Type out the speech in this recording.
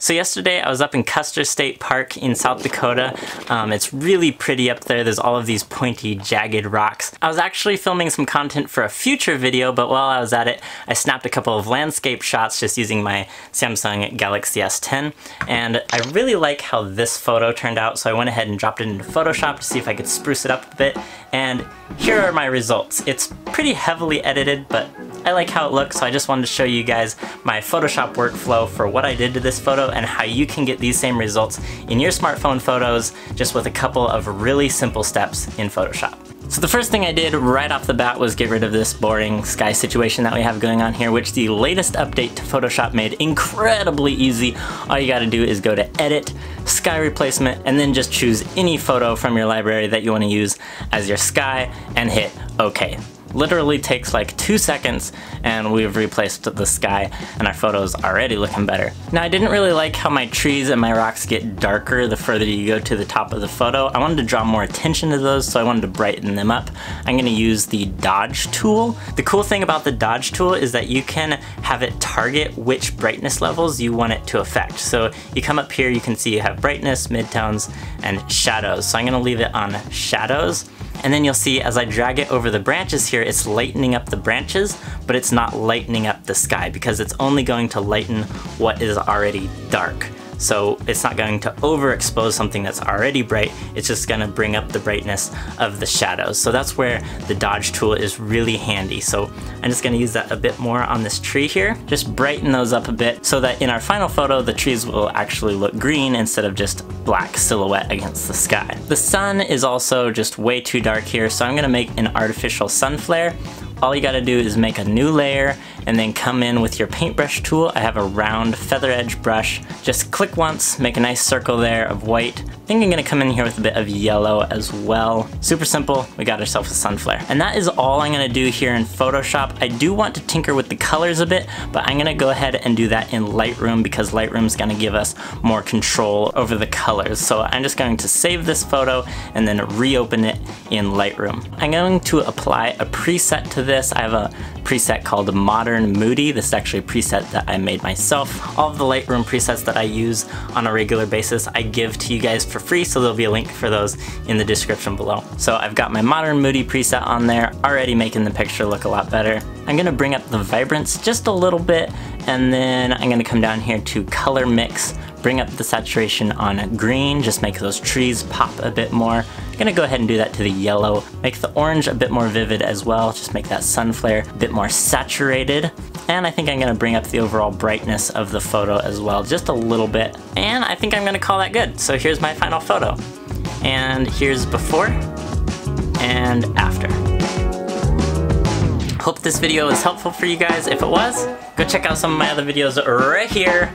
So yesterday I was up in Custer State Park in South Dakota. Um, it's really pretty up there. There's all of these pointy, jagged rocks. I was actually filming some content for a future video, but while I was at it, I snapped a couple of landscape shots just using my Samsung Galaxy S10. And I really like how this photo turned out, so I went ahead and dropped it into Photoshop to see if I could spruce it up a bit. And here are my results. It's pretty heavily edited, but I like how it looks, so I just wanted to show you guys my Photoshop workflow for what I did to this photo and how you can get these same results in your smartphone photos just with a couple of really simple steps in Photoshop. So the first thing I did right off the bat was get rid of this boring sky situation that we have going on here, which the latest update to Photoshop made incredibly easy. All you gotta do is go to Edit, Sky Replacement, and then just choose any photo from your library that you wanna use as your sky and hit OK literally takes like two seconds and we've replaced the sky and our photo's already looking better. Now I didn't really like how my trees and my rocks get darker the further you go to the top of the photo. I wanted to draw more attention to those so I wanted to brighten them up. I'm gonna use the dodge tool. The cool thing about the dodge tool is that you can have it target which brightness levels you want it to affect. So you come up here, you can see you have brightness, midtones, and shadows. So I'm gonna leave it on shadows and then you'll see as I drag it over the branches here, it's lightening up the branches, but it's not lightening up the sky because it's only going to lighten what is already dark. So it's not going to overexpose something that's already bright, it's just gonna bring up the brightness of the shadows. So that's where the dodge tool is really handy. So I'm just gonna use that a bit more on this tree here. Just brighten those up a bit so that in our final photo, the trees will actually look green instead of just black silhouette against the sky. The sun is also just way too dark here, so I'm gonna make an artificial sun flare all you gotta do is make a new layer and then come in with your paintbrush tool. I have a round feather edge brush. Just click once, make a nice circle there of white. Think I'm gonna come in here with a bit of yellow as well. Super simple, we got ourselves a sun flare. And that is all I'm gonna do here in Photoshop. I do want to tinker with the colors a bit, but I'm gonna go ahead and do that in Lightroom because Lightroom's gonna give us more control over the colors. So I'm just going to save this photo and then reopen it in Lightroom. I'm going to apply a preset to this, I have a preset called Modern Moody. This is actually a preset that I made myself. All of the Lightroom presets that I use on a regular basis, I give to you guys for free, so there'll be a link for those in the description below. So I've got my Modern Moody preset on there, already making the picture look a lot better. I'm gonna bring up the vibrance just a little bit, and then I'm gonna come down here to color mix, bring up the saturation on green, just make those trees pop a bit more. I'm gonna go ahead and do that to the yellow. Make the orange a bit more vivid as well, just make that sun flare a bit more saturated. And I think I'm gonna bring up the overall brightness of the photo as well, just a little bit. And I think I'm gonna call that good. So here's my final photo. And here's before and after. Hope this video was helpful for you guys. If it was, go check out some of my other videos right here,